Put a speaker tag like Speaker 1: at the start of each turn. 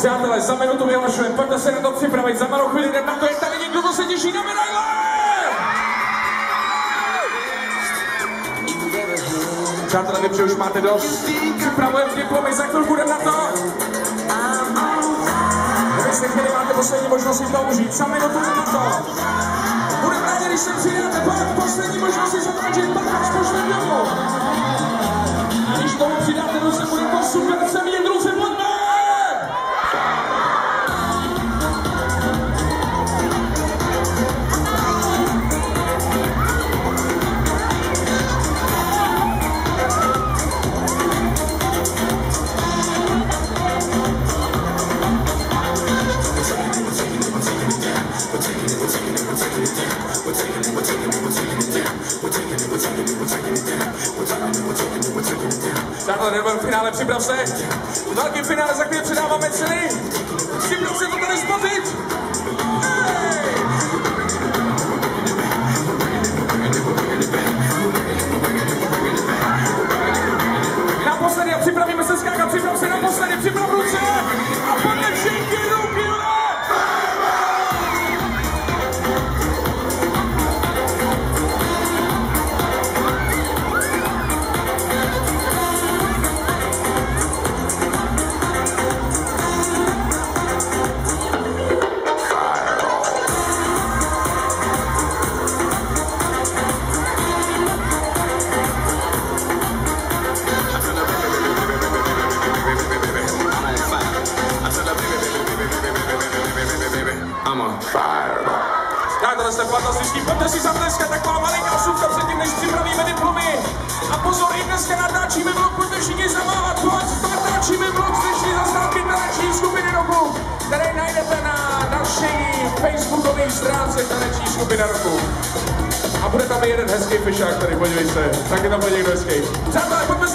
Speaker 1: Přátelé, za minutu vyhlašujeme, pojďte se na to připravit, za malou chvíli jdeme na to, je tady někdo, kdo se těší na medaile! Přátelé, vy při už máte dost, připravujeme diplomy, za chvilku jdeme na to. Kdybyste chtěli, máte poslední možnost si to užít, za minutu na to. Budeme rádi, když se přidáte, pak Jdeme v finále, připrav se. V velkém finále za chvíli předáváme ceny.
Speaker 2: Fire.
Speaker 1: Tohle jste fantastický. Pojďte si zatleskat, taková malinká vsuvka předtím, než připravíme diplomy. A pozor, i dneska natáčíme vlog, pojďte všichni zamávat. Pojď, natáčíme vlog z dnešní zastávky taneční skupiny roku, které najdete na naší facebookové stránce taneční skupina roku. A bude tam jeden hezký fišák tady, podívejte. Taky tam bude někdo hezký. Přátelé, pojďme